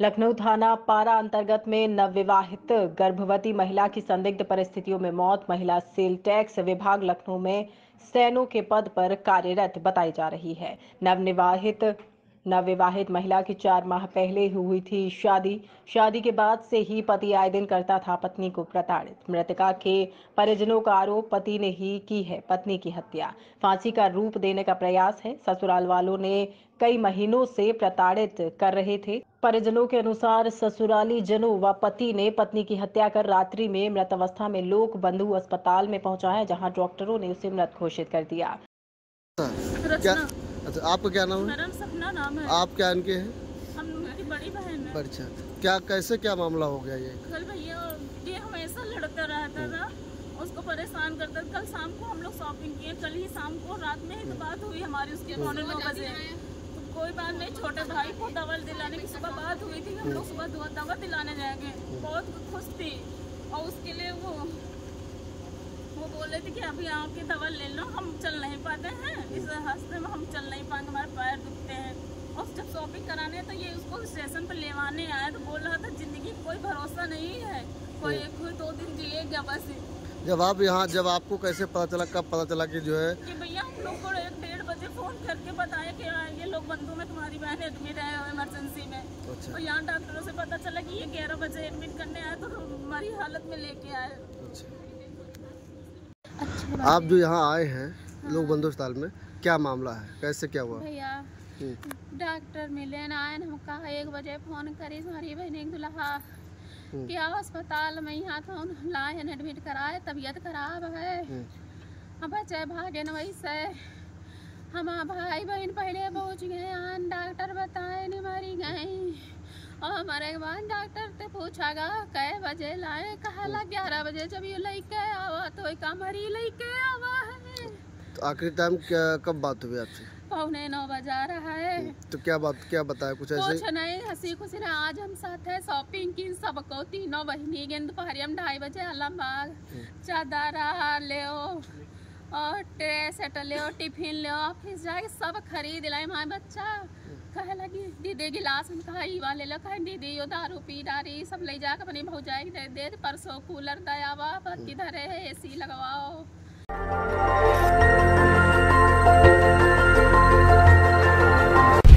लखनऊ थाना पारा अंतर्गत में नवविवाहित गर्भवती महिला की संदिग्ध परिस्थितियों में मौत। महिला सेल टैक्स विभाग लखनऊ में सैनो के पद पर कार्यरत बताई जा रही है। नवनिवाहित नवविवाहित महिला की चार माह पहले हुई थी शादी। शादी के बाद से ही पति आए दिन करता था पत्नी को प्रताड़ित। मृतका के परिजनों का आरोप पति ने ही की है, पत्नी की हत्या। फांसी का रूप देने का प्रयास है। ससुराल वालों ने कई महीनों से प्रताड़ित कर रहे थे। परिजनों के अनुसार ससुराली जनों व पति ने पत्नी की हत्या कर रात्रि में मृत अवस्था में लोक बंधु अस्पताल में पहुँचाया, जहाँ डॉक्टरों ने उसे मृत घोषित कर दिया। क्या अच्छा आपका क्या नाम है? सपना नाम है। आप क्या इनके हैं? हम उनकी बड़ी बहन है। अच्छा क्या कैसे क्या मामला हो गया ये? कल भैया ये हमेशा लड़ता रहता था। उसको परेशान करता था। कल शाम को हम लोग शॉपिंग किए। कल ही शाम को रात में ही तो बात हुई हमारी उसके पौने नौ बजे। तो कोई बात नहीं छोटे भाई को दवा दिलाने की सुबह बात हुई थी। हम लोग सुबह दवा दवा दिलाने जाएँगे। बहुत खुश थी। और उसके लिए वो वो बोल रहे थे कि अभी आपकी दवा ले लो हम चल नहीं पाते हैं इस रास्ते में हम चल नहीं पाएँगे हमारे पैर दुखते हैं और जब शॉपिंग कराने तो ये उसको स्टेशन पर लेवाने आया तो बोल रहा था ज़िंदगी कोई भरोसा नहीं है। कोई एक कोई दो दिन जिएगा बस। जब आप यहाँ जब आपको कैसे पता चला कब पता चला कि जो है कि भैया हम लोग को एक डेढ़ बजे फ़ोन करके बताया कि हाँ, ये लोग बंधु में तुम्हारी बहन एडमिट है इमरजेंसी में। अच्छा। और यहाँ डॉक्टरों से पता चला कि ये ग्यारह बजे एडमिट करने आए तो हमारी हालत में लेके आए। अच्छा। आप जो यहाँ आए हैं लोग बंधु अस्पताल में क्या मामला है? कैसे क्या हुआ? भैया हम्म, डॉक्टर मिले ना आए हम कहा एक बजे फ़ोन करी हमारी बहन एक दुल्हा हम्म। क्या अस्पताल में यहाँ था लाए हैं एडमिट कराए तबीयत खराब है। हम्म, अब बच्चे भागे न वैसे हम भाई बहन पहले पहुँच गए यहाँ डॉक्टर बताए नहीं मरी गई। और हमारे बाद डॉक्टर से पूछा गा कै बजे लाए कहा ला ग्यारह बजे जब ये लेके आवा तो का मरी लेके आवा है। तो आखिरी टाइम क्या कब बात हुई आपसे पौने नौ बजा रहा है। तो क्या बात क्या बताया कुछ ऐसे? कुछ नहीं हँसी खुशी ने आज हम साथ है शॉपिंग की सबको तीनों बहनी गेंद दोपहर हम ढाई बजे आलमबाग चादर ले और ट्रे सेट ले टिफ़िन ले ऑफ़िस जाके सब खरीद लाए। माए बच्चा कहे लगी दीदी गिलास में कहा ई वाले लो कहे दीदी यो दारू पी डारी सब ले जाकर अपनी भौजाई दे दे परसों कूलर दयावा पर किधर है? एसी लगवाओ।